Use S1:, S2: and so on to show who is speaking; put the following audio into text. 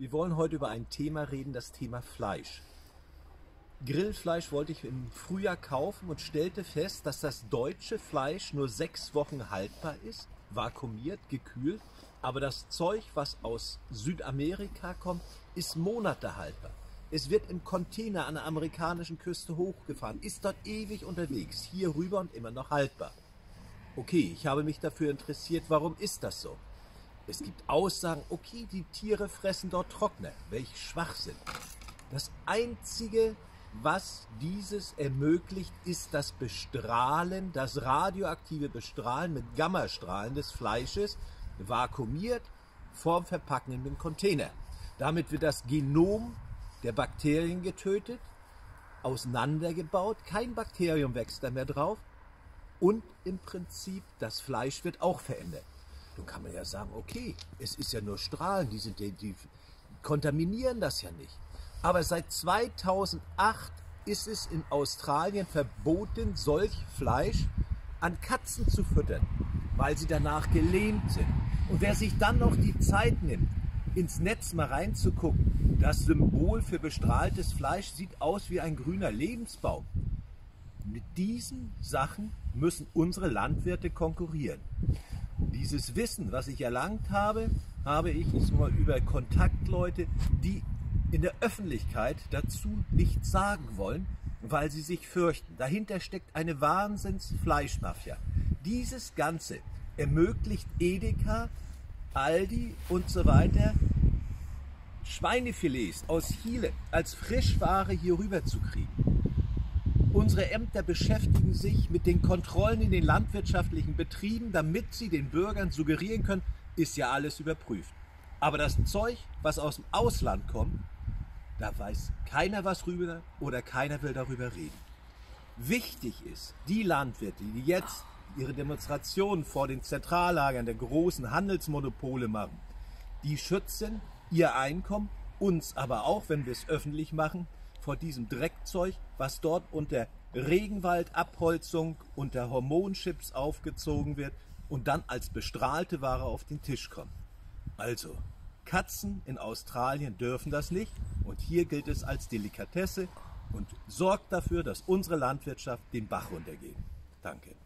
S1: Wir wollen heute über ein Thema reden, das Thema Fleisch. Grillfleisch wollte ich im Frühjahr kaufen und stellte fest, dass das deutsche Fleisch nur sechs Wochen haltbar ist, vakuumiert, gekühlt, aber das Zeug, was aus Südamerika kommt, ist Monate haltbar. Es wird im Container an der amerikanischen Küste hochgefahren, ist dort ewig unterwegs, hier rüber und immer noch haltbar. Okay, ich habe mich dafür interessiert, warum ist das so? Es gibt Aussagen, okay, die Tiere fressen dort Trockner. Welch Schwachsinn. Das Einzige, was dieses ermöglicht, ist das Bestrahlen, das radioaktive Bestrahlen mit Gammastrahlen des Fleisches, vakuumiert, vorm Verpacken in den Container. Damit wird das Genom der Bakterien getötet, auseinandergebaut, kein Bakterium wächst da mehr drauf und im Prinzip das Fleisch wird auch verändert. Nun kann man ja sagen, okay, es ist ja nur Strahlen, die, sind, die, die kontaminieren das ja nicht. Aber seit 2008 ist es in Australien verboten, solch Fleisch an Katzen zu füttern, weil sie danach gelähmt sind. Und wer sich dann noch die Zeit nimmt, ins Netz mal reinzugucken, das Symbol für bestrahltes Fleisch sieht aus wie ein grüner Lebensbaum. Mit diesen Sachen müssen unsere Landwirte konkurrieren. Dieses Wissen, was ich erlangt habe, habe ich über Kontaktleute, die in der Öffentlichkeit dazu nichts sagen wollen, weil sie sich fürchten. Dahinter steckt eine Wahnsinns-Fleischmafia. Dieses Ganze ermöglicht Edeka, Aldi und so weiter, Schweinefilets aus Chile als Frischware hier rüber zu kriegen. Unsere Ämter beschäftigen sich mit den Kontrollen in den landwirtschaftlichen Betrieben, damit sie den Bürgern suggerieren können, ist ja alles überprüft. Aber das Zeug, was aus dem Ausland kommt, da weiß keiner was rüber oder keiner will darüber reden. Wichtig ist, die Landwirte, die jetzt ihre Demonstrationen vor den Zentrallagern der großen Handelsmonopole machen, die schützen ihr Einkommen, uns aber auch, wenn wir es öffentlich machen, vor diesem Dreckzeug, was dort unter Regenwaldabholzung, unter Hormonchips aufgezogen wird und dann als bestrahlte Ware auf den Tisch kommt. Also, Katzen in Australien dürfen das nicht und hier gilt es als Delikatesse und sorgt dafür, dass unsere Landwirtschaft den Bach runtergeht. Danke.